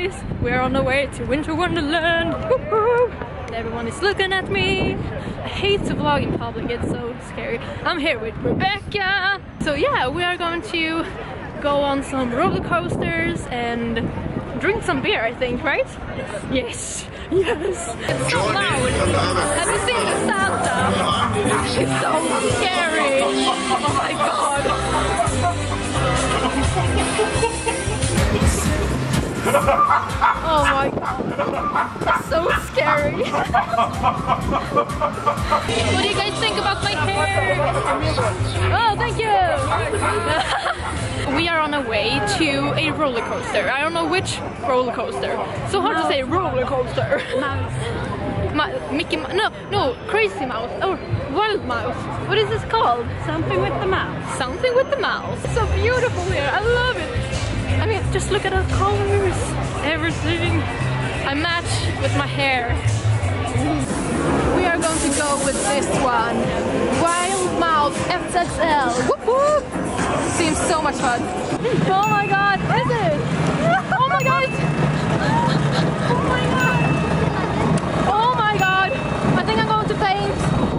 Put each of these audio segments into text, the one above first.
guys, we're on the way to Winter Wonderland. Everyone is looking at me. I hate to vlog in public, it's so scary. I'm here with Rebecca. So yeah, we are going to go on some roller coasters and drink some beer, I think, right? Yes. Yes. It's so loud. Have you seen the Santa? It's so scary. Oh my god. Oh my god. So scary. what do you guys think about my hair? Oh, thank you. we are on our way to a roller coaster. I don't know which roller coaster. So hard to say roller coaster. Ma Mickey Mouse. No, no, Crazy Mouse. Or Wild Mouse. What is this called? Something with the mouse. Something with the mouse. So beautiful here. I love it. I mean, just look at the colors. Everything. I match with my hair. We are going to go with this one. Wild Mouse XXL. Whoop whoop. Seems so much fun. Oh my god, is it? Oh my god. Oh my god. Oh my god. I think I'm going to faint.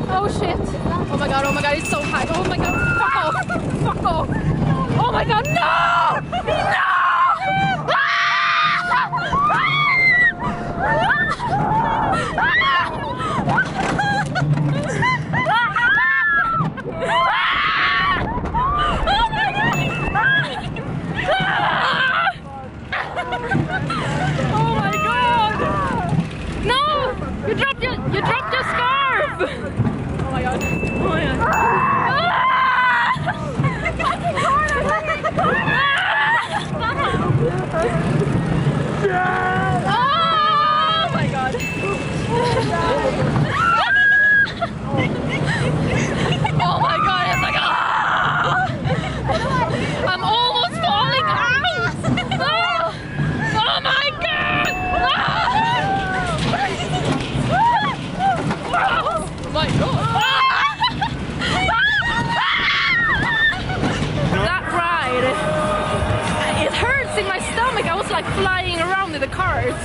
Oh shit. Oh my god, oh my god, it's so high. Oh my god. Fuck off. Fuck off. Oh my god, no! No! Oh my god! No! You dropped your you dropped your scarf! Oh my god. Oh my god. Ah! Oh my god. Oh my god, it's like ah! I'm almost falling out! Ah! Oh my god! Ah! Oh! That ride, it hurts in my stomach. I was like flying around in the cars.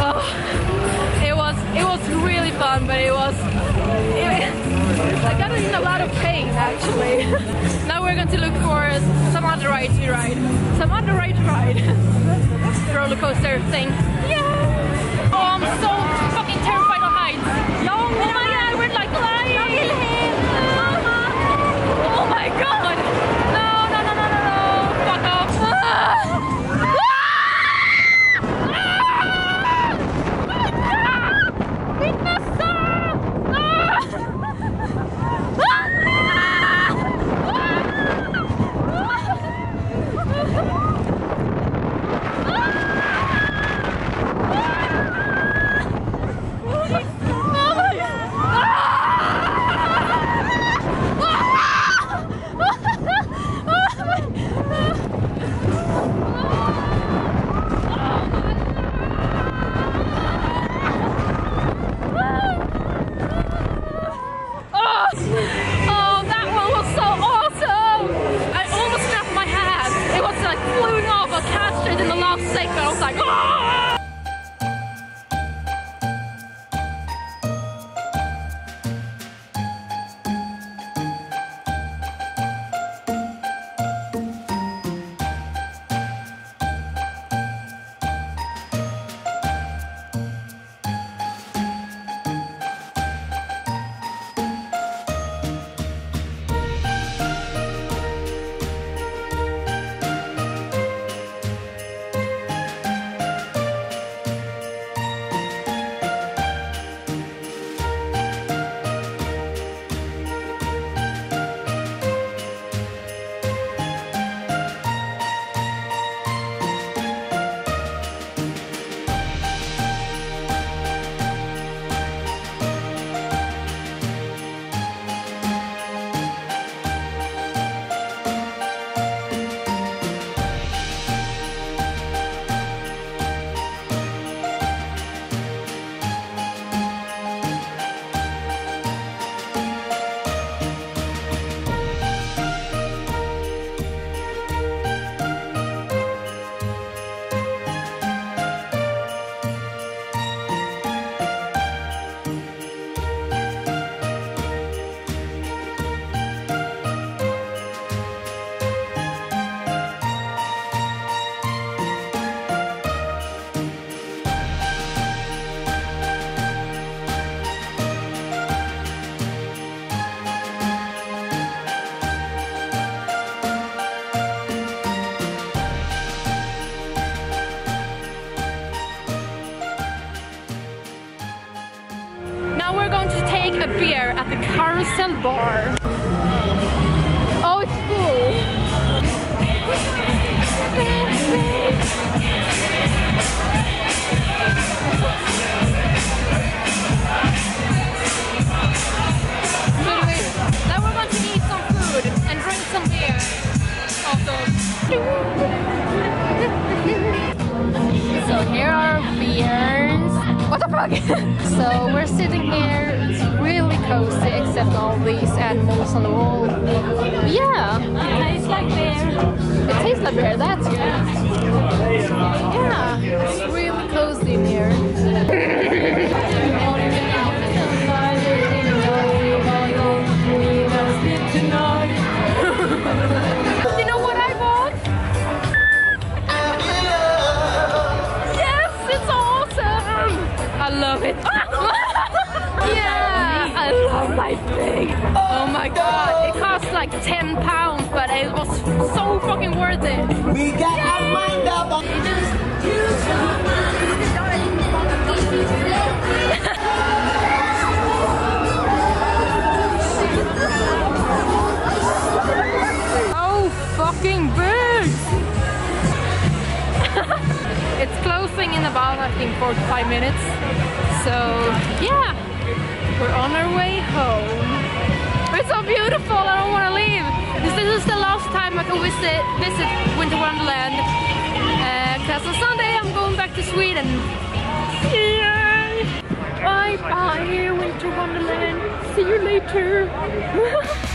Oh, it was it was really fun, but it was it, I got in a lot of pain actually. now we're going to look for some other ride to ride, some other ride to ride, roller coaster thing. Yeah. Oh, I'm so fucking terrified of heights. We're going to take a beer at the Carousel Bar. What so we're sitting here. It's really cozy except all these animals on the wall. Yeah. It tastes like beer. It tastes like beer, that's good. Yeah. It's really cozy in here. my thing. Oh my god, it cost like 10 pounds, but it was so fucking worth it. We got our mind up on Oh, fucking birds! it's closing in about, I think, 45 minutes. So, yeah, we're on our way home. It's so beautiful, I don't want to leave. This, is the last time I can visit, visit Winter Wonderland. Uh, because on Sunday I'm going back to Sweden. Yay! Bye bye, Winter Wonderland. See you later.